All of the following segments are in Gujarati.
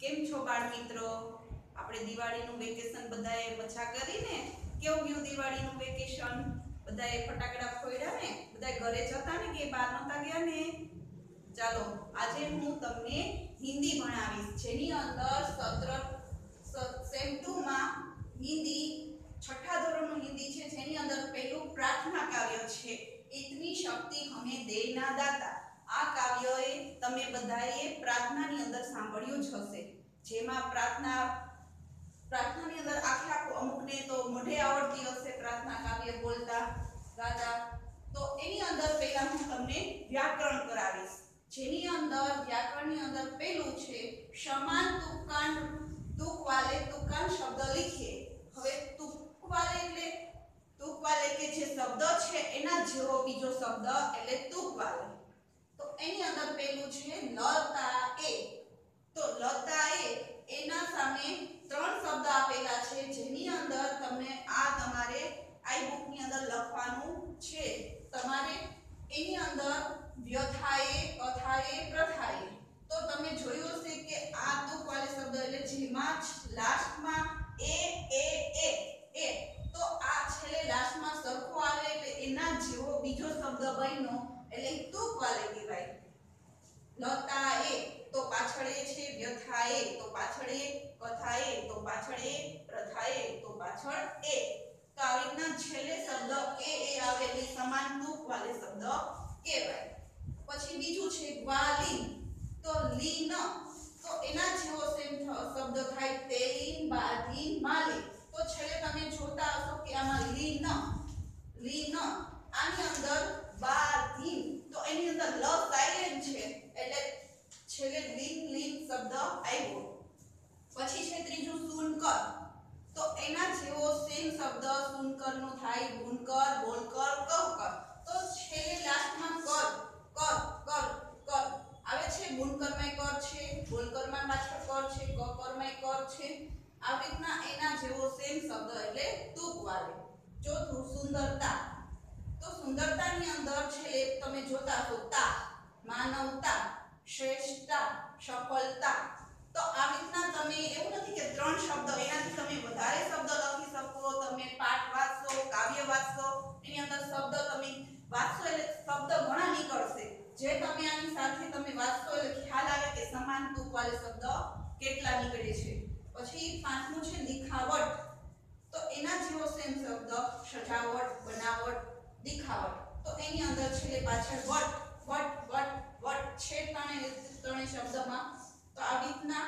કેમ છો બાળ મિત્રો? આપણે દિવાળીનું વેકેશન બધાએ મજા કરીને કેવું ગયું દિવાળીનું વેકેશન બધાએ ફટાકડા ફોડ્યા ને? બધાએ ઘરે જતા ને કે બહાર નતા ગયા ને? ચાલો, આજે હું તમને હિન્દી ભણાવીશ, જેની અંદર સત્ર સેમ ટુમાં હિન્દી, છઠ્ઠા ધોરણનું હિન્દી છે, જેની અંદર પહેલું પ્રાર્થના કાવ્ય છે ઇતની શક્તિ હમે દેના દાતા. આ કાવ્યએ તમે બધાએ પ્રાર્થનાની અંદર સાંભળ્યું જ હશે. જેમાં પ્રાર્થના, પ્રાર્થનાની અંદર આખે આખું અમુકને તો મોઢે આવડતી હશે પ્રાર્થના કાવ્ય બોલતા, ગાતા. તો એની અંદર પહેલા હું તમને વ્યાકરણ કરાવીશ. જેની અંદર, વ્યાકરણની અંદર પહેલું છે, સમાન તુકાન તુકવાલે તુકાન શબ્દ લખીએ. હવે તુકવાલે એટલે, તુકવાલે કે જે શબ્દ છે એના જેવો બીજો શબ્દ એટલે તુકવાલે. એની અંદર પહેલું છે લતા એ. તો લતા એ એના સામે ત્રણ શબ્દ આપેલા છે, જેની અંદર તમને આ તમારે આઈ બુકની અંદર લખવાનું છે. તમારે એની અંદર વ્યથાએ કથાએ પ્રથાએ. તો તમે જોયું હશે કે આ તુક વાલે શબ્દ એટલે જેમાં લાસ્ટમાં એ એ એ એ. તો આ છેલ્લે લાસ્ટમાં સરખો આવે એટલે એના જેવો બીજો શબ્દ બન્યો એટલે તુક વાલે કહેવાય લતાએ તો પાછળ છે વ્યથાએ, તો પાછળ એ કથાએ, તો પાછળ એ પ્રથાએ, તો પાછળ એ. તો આવી રીતના છેલ્લે શબ્દ એ એ આવે એટલે સમાન તુક વાલે શબ્દ કહેવાય. પછી બીજું છે ગ્વાલિન. તો લીન, તો એના જેવો સેમ શબ્દ થાય તેલિન બાધિન માલિન તો છેલ્લે તમે જોતા હશો કે આમાં લીન લીન આની અંદર બાધીન તો એની અંદર લ સાઇલેન્ટ છે એટલે છેલ્લે લીન લીન શબ્દ આવ્યો. પછી છે ત્રીજું સુનકર. તો એના જેવો સેમ શબ્દ સુનકરનો થાય, ગુણકર, બોલકર, કવકર. તો છેલ્લે લાસ્ટમાં કર કર કર કર. આવે છે ગુણકરમાં કર છે, બોલકરમાં પાછળ કર છે કકરમાં કર છે. આવી રીતના એના જેવો સેમ શબ્દ એટલે તુક વાલે ચોથું સુંદરતા. તો સુંદરતાની અંદર છે તમે જોતા તો તા, માનવતા, શ્રેષ્ઠતા, સફળતા. તો આ રીતના તમે એવું નથી કે ત્રણ શબ્દ, એનાથી તમે વધારે શબ્દ લખી શકો, તમે પાઠ વાંચશો, કાવ્ય વાંચશો, એની અંદર શબ્દ તમે વાંચશો એટલે શબ્દ ઘણા નીકળશે. જે તમે આની સાથે તમે વાંચશો એટલે ખ્યાલ આવે કે સમાન તુક શબ્દ કેટલા નીકળે છે. પછી પાંચમું છે દિખાવટ તો એના જેવો સેમ શબ્દ, સજાવટ, બનાવટ દિખાવટ તો એની અંદર છે પાછળ વટ વટ વટ વટ છે ત્રણે ત્રણે શબ્દમાં આવી રીતના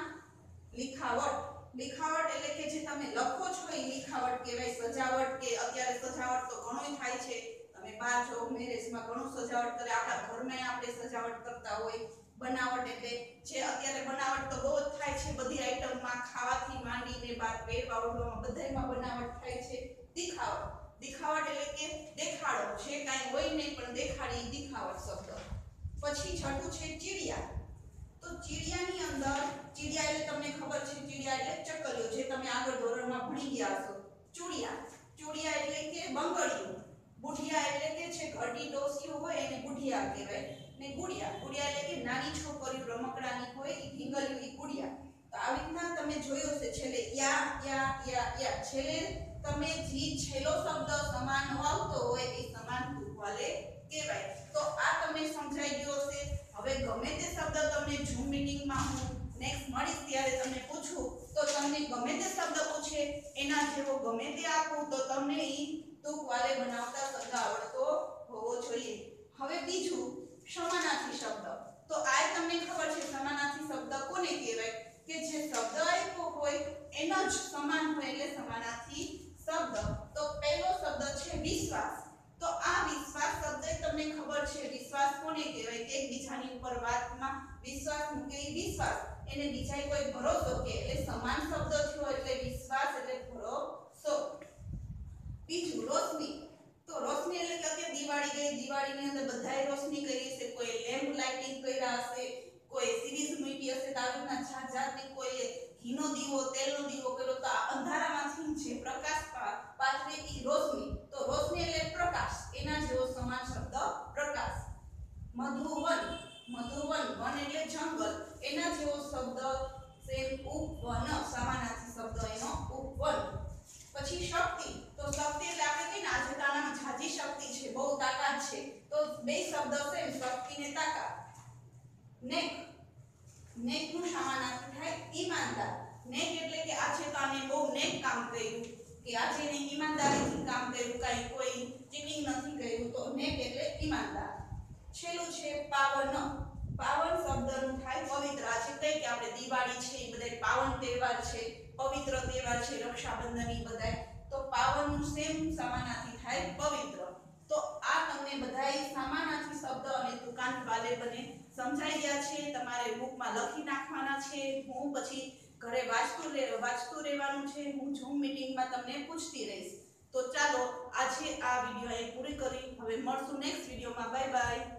લિખાવટ લિખાવટ એટલે કે જે તમે લખો છો, એ લિખાવટ કહેવાય સજાવટ કે અત્યારે સજાવટ તો ઘણોય થાય છે. તમે બહાર જો મેરેજમાં ઘણું સજાવટ કરે, આપણા ઘરમાં આપણે સજાવટ કરતા હોય. બનાવટ એટલે જે અત્યારે બનાવટ તો બહુ જ થાય છે, બધી આઈટમમાં ખાવાથી માંડીને બાદ પહેરવા ઓઢવામાં બધાયમાં બનાવટ થાય છે. દિખાવટ દિખાવટ એટલે કે દેખાડો, જે કાંઈ હોય નહીં પણ દેખાડી દિખાવટ શબ્દ. પછી છઠ્ઠું છે ચીડિયા. તો ચીડિયાની અંદર, ચીડિયા એટલે તમને ખબર છે, ચીડિયા એટલે ચકલીઓ, જે તમે આગળ ધોરણમાં ભણી ગયા હશો. ચૂડિયા. ચૂડિયા એટલે કે બંગડીઓ. બુઢિયા એટલે કે છે ઘડી ડોસીઓ હોય એને બુઢિયા કહેવાય. ને ગુડિયા. ગુડિયા એટલે કે નાની છોકરીઓ, રમકડાની હોય એ ભીંગલીઓ એ ગુડિયા. તો આવી રીતના તમે જોયો છે છેલ્લે યા યા યા યા. છેલ્લે તમે જે છેલ્લો શબ્દ સમાન આવતો હોય એ સમાન તુકવાલે કહેવાય. તો આ તમે સમજાઈ ગયો હશે. હવે ગમે તે શબ્દ તમને ઝૂમ મીટિંગમાં હું નેક્સ્ટ મળીશ ત્યારે તમને પૂછું, તો તમને ગમે તે શબ્દ પૂછે, એના જેવો ગમે તે આપું, તો તમને ઈ તુકવાલે બનાવતા શબ્દ આવડતો હોવો જોઈએ. હવે બીજું, સમાનાર્થી શબ્દ. તો આ તમને ખબર છે, સમાનાર્થી શબ્દ કોને કહેવાય? કે જે શબ્દ આપ્યો હોય, એનો જ સમાન હોય એટલે સમાનાર્થી શબ્દ તો પહેલો શબ્દ છે વિશ્વાસ તો આ વિશ્વાસ શબ્દ તમને ખબર છે વિશ્વાસ કોને કહેવાય કે બીજાની ઉપર વાતમાં વિશ્વાસ મૂકે વિશ્વાસ. એને બીજાએ કોઈ ભરોસો કે, એટલે સમાન શબ્દ થયો એટલે વિશ્વાસ એટલે ભરોસો. બીજું રોશની. તો રોશની એટલે કે દિવાળી ગઈ, દિવાળીની અંદર બધાએ રોશની કરી હશે. કોઈ લેમ્પ લાઇટિંગ કર્યા હશે, કોઈ સિરીઝ મૂકી હશે. તો આવી રીતના જાત જાતની કોઈ ઘીનો દીવો, તેલનો દીવો કર્યો. તો આ અંધારામાંથી ઉપવન સમાનાર્થી શબ્દ એનો ઉપવન. પછી શક્તિ. તો શક્તિ એટલે આપણે કે નાજકાનામાં ઝાઝી શક્તિ છે, બહુ તાકાત છે. તો બે શબ્દ છે શક્તિ ને તાકાત. નેક. નેકનું સમાનાર્થી થાય ઈમાનદાર. નેક એટલે કે આ છે તો આને બહુ નેક કામ કર્યું, કે આ છે ને ઈમાનદારીથી કામ કર્યું, કાઈ કોઈ ચીટિંગ નથી કર્યું, તો નેક એટલે ઈમાનદાર. છેલ્લું છે પાવન. આપણે દિવાળી છે એ બધા પાવન તહેવાર છે, પવિત્ર તહેવાર છે, રક્ષાબંધન એ બધા તો પાવનનું સેમ સમાનાથી થાય પવિત્ર. તો આ તમને બધાય સમાનાથી શબ્દ અને દુકાન વાલે બને. સમજાઈ ગયા છે, તમારે બુકમાં લખી નાખવાના છે. હું પછી ઘરે વાંચતું રહે વાંચતું રહેવાનું છે. હું ઝૂમ મીટિંગમાં તમને પૂછતી રહીશ. તો ચાલો, આજે આ વીડિયો અહીં પૂરી કરી. હવે મળશું નેક્સ્ટ વિડીયોમાં. Bye bye